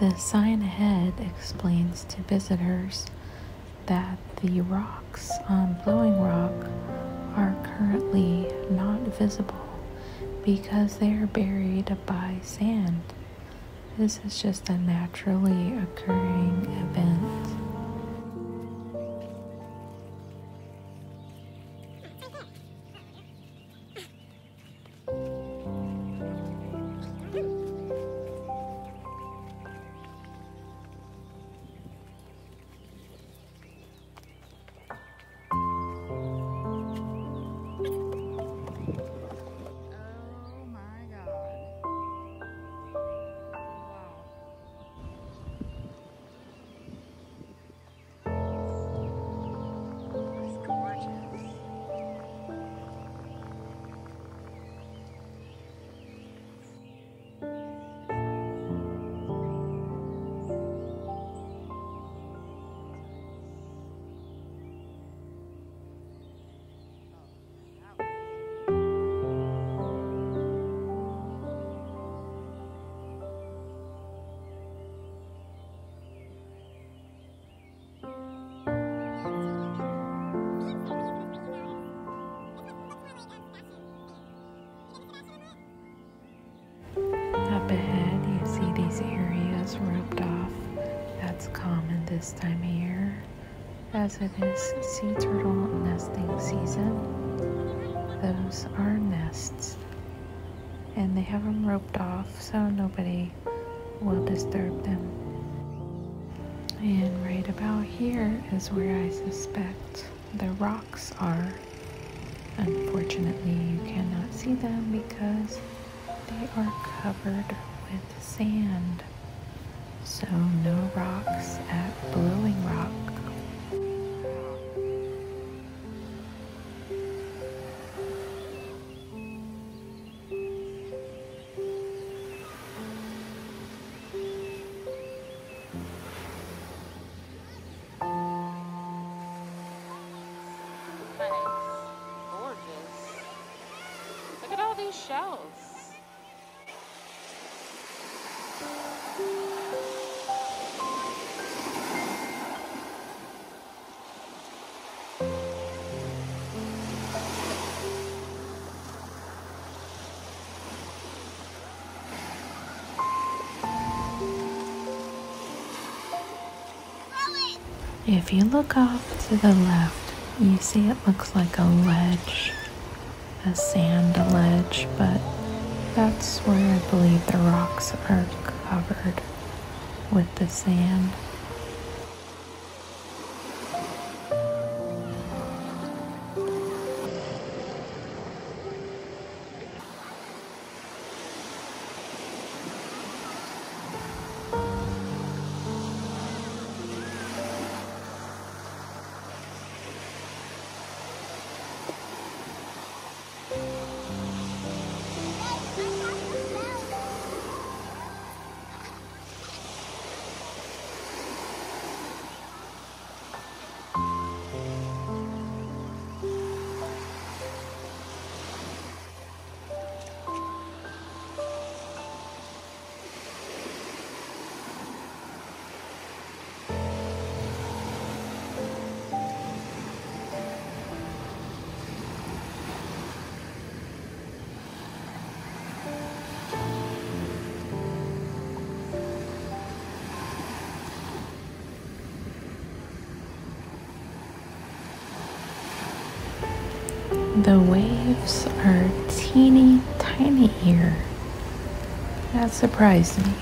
The sign ahead explains to visitors that the rocks on Blowing Rock are currently not visible because they are buried by sand. This is just a naturally occurring event. That's common this time of year, as it is sea turtle nesting season. Those are nests, and they have them roped off so nobody will disturb them. And right about here is where I suspect the rocks are. Unfortunately, you cannot see them because they are covered with sand. So, no rocks at Blowing Rock. Nice. Gorgeous. Look at all these shells. If you look off to the left, you see it looks like a ledge, a sand ledge, but that's where I believe the rocks are covered with the sand. The waves are teeny tiny here. That surprised me.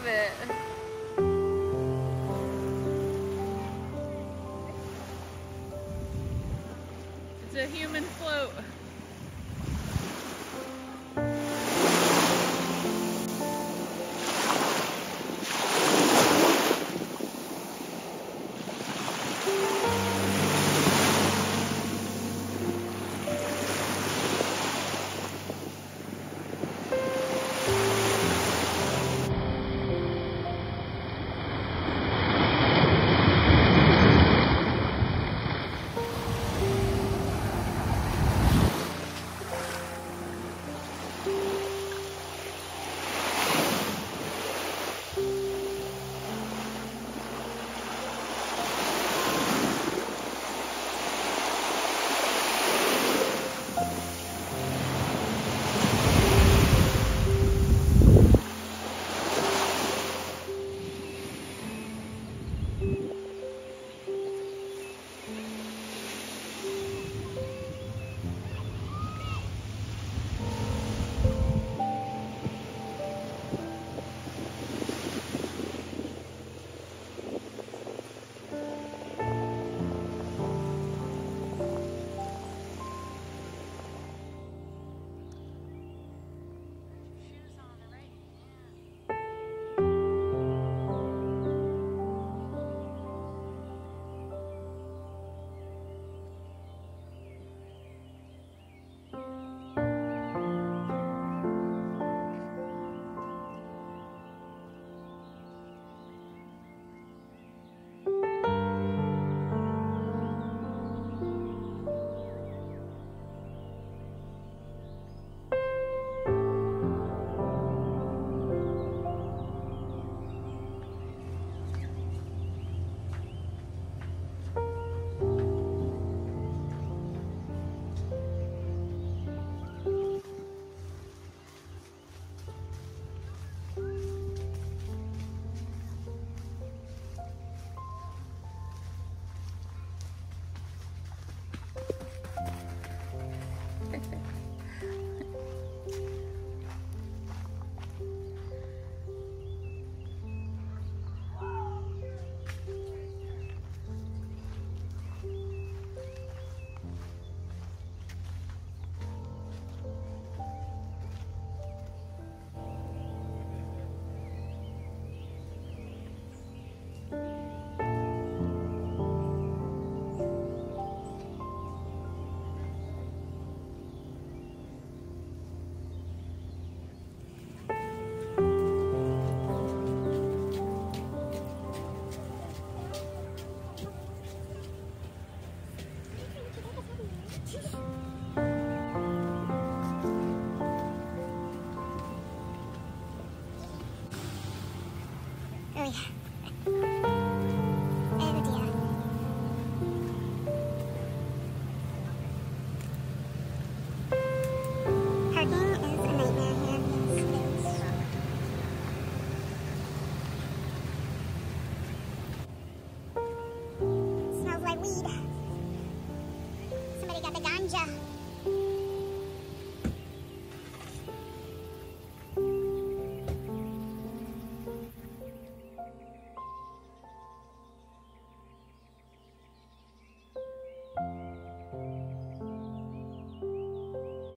love it. dear. Dear. Is a nightmare here. Smells like weed. Somebody got the ganja.